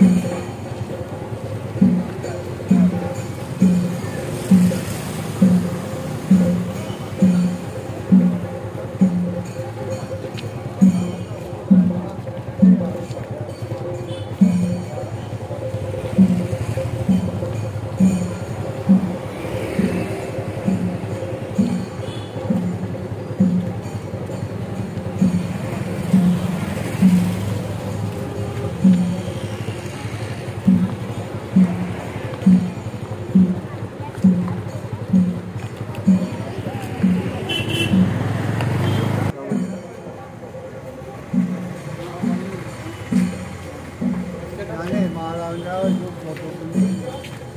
Mm-hmm. Round round, yung photo